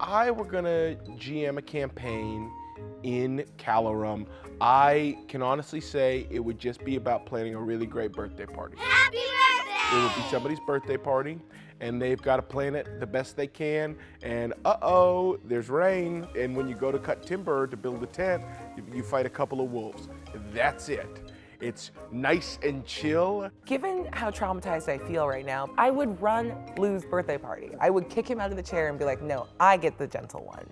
I were gonna GM a campaign in Calorum, I can honestly say it would just be about planning a really great birthday party. Happy birthday! It would be somebody's birthday party, and they've got to plan it the best they can. And uh oh, there's rain. And when you go to cut timber to build a tent, you fight a couple of wolves. That's it. It's nice and chill. Given how traumatized I feel right now, I would run Lou's birthday party. I would kick him out of the chair and be like, no, I get the gentle one.